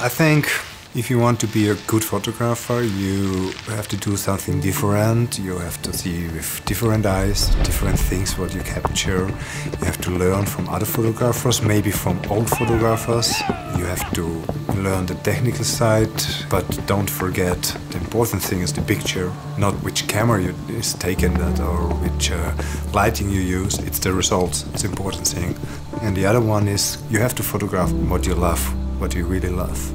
I think if you want to be a good photographer, you have to do something different. You have to see with different eyes, different things what you capture. You have to learn from other photographers, maybe from old photographers. You have to learn the technical side, but don't forget the important thing is the picture, not which camera you, is taken that or which uh, lighting you use. It's the results. It's important thing. And the other one is you have to photograph what you love, what you really love.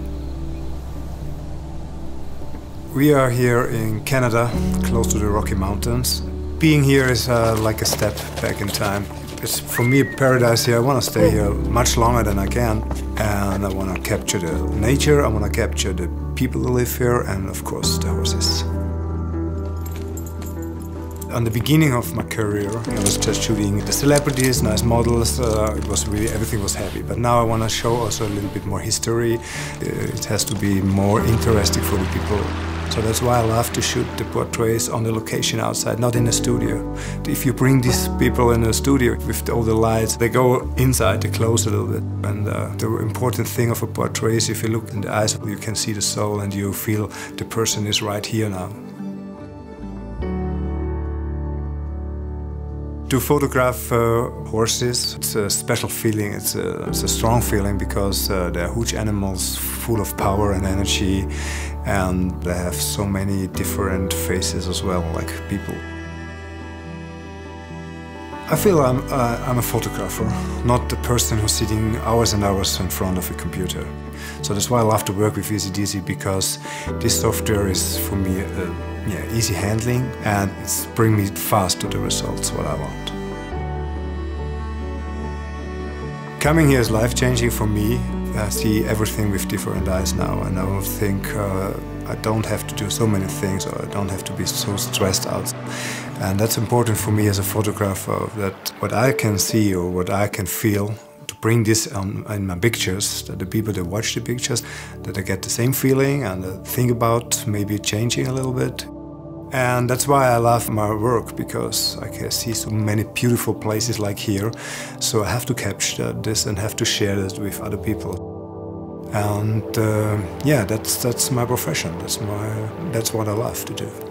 We are here in Canada, close to the Rocky Mountains. Being here is uh, like a step back in time. It's for me paradise here. I want to stay here much longer than I can. And I want to capture the nature, I want to capture the people who live here, and of course the horses. On the beginning of my career, I was just shooting the celebrities, nice models. Uh, it was really everything was heavy. But now I want to show also a little bit more history. Uh, it has to be more interesting for the people. So that's why I love to shoot the portraits on the location outside, not in the studio. If you bring these people in a studio with all the lights, they go inside, they close a little bit. And uh, the important thing of a portrait is if you look in the eyes, you can see the soul and you feel the person is right here now. To photograph uh, horses, it's a special feeling. It's a, it's a strong feeling because uh, they're huge animals full of power and energy and they have so many different faces as well, like people. I feel I'm, uh, I'm a photographer, not the person who's sitting hours and hours in front of a computer. So that's why I love to work with ACDSee because this software is for me yeah, easy handling and it's bring me fast to the results what I want. Coming here is life-changing for me. I see everything with different eyes now and I don't think uh, I don't have to do so many things or I don't have to be so stressed out. And that's important for me as a photographer that what I can see or what I can feel to bring this on, in my pictures, that the people that watch the pictures, that they get the same feeling and think about maybe changing a little bit. And that's why I love my work, because I can see so many beautiful places like here. So I have to capture this and have to share this with other people. And uh, yeah, that's, that's my profession. That's, my, that's what I love to do.